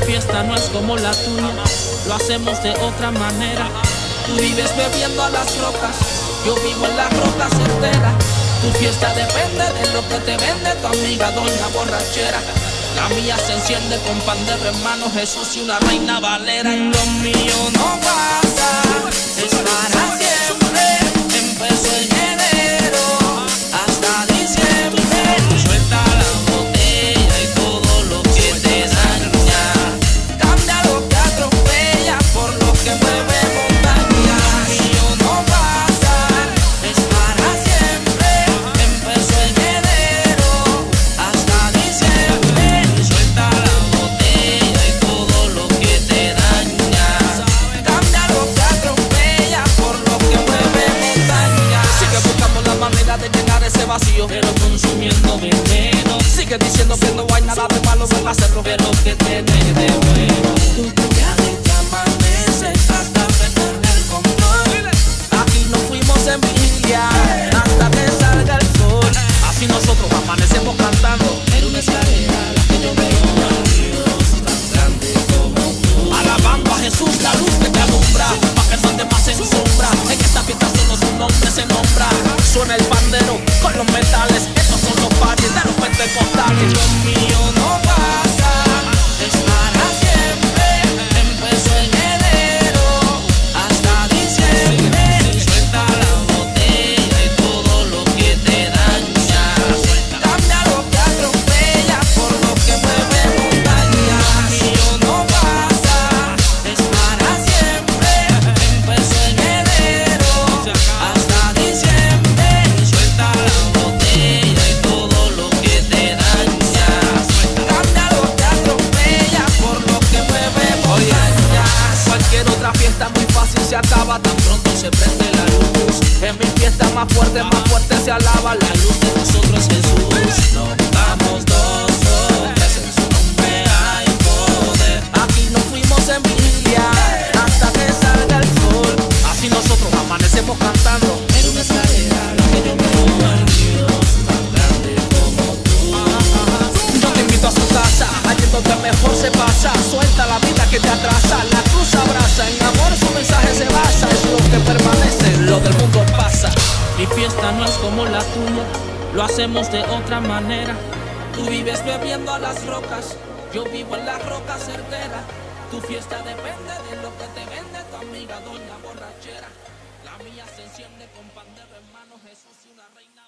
fiesta no es como la tuya, lo hacemos de otra manera. Tú vives bebiendo a las rocas, yo vivo en las rocas enteras. Tu fiesta depende de lo que te vende tu amiga doña borrachera. La mía se enciende con pan de hermano Jesús y una reina valera. En lo mío no pasa, es para de llenar ese vacío, pero consumiendo veneno. Sigue diciendo que no hay nada de malo en hacerlo, pero que tiene de bueno. Tu viaje te amanece hasta perder el control. Aquí nos fuimos en vigilia hasta que salga el sol. Así nosotros amanecemos cantando. Estos son los pares de los pentecostales. Lo mío Mi fiesta más fuerte, más fuerte se alaba la luz de nosotros Jesús. No damos dos Mi fiesta no es como la tuya, lo hacemos de otra manera. Tú vives bebiendo a las rocas, yo vivo en las rocas certeras. Tu fiesta depende de lo que te vende tu amiga doña borrachera. La mía se enciende con pan de hermano Jesús y una reina.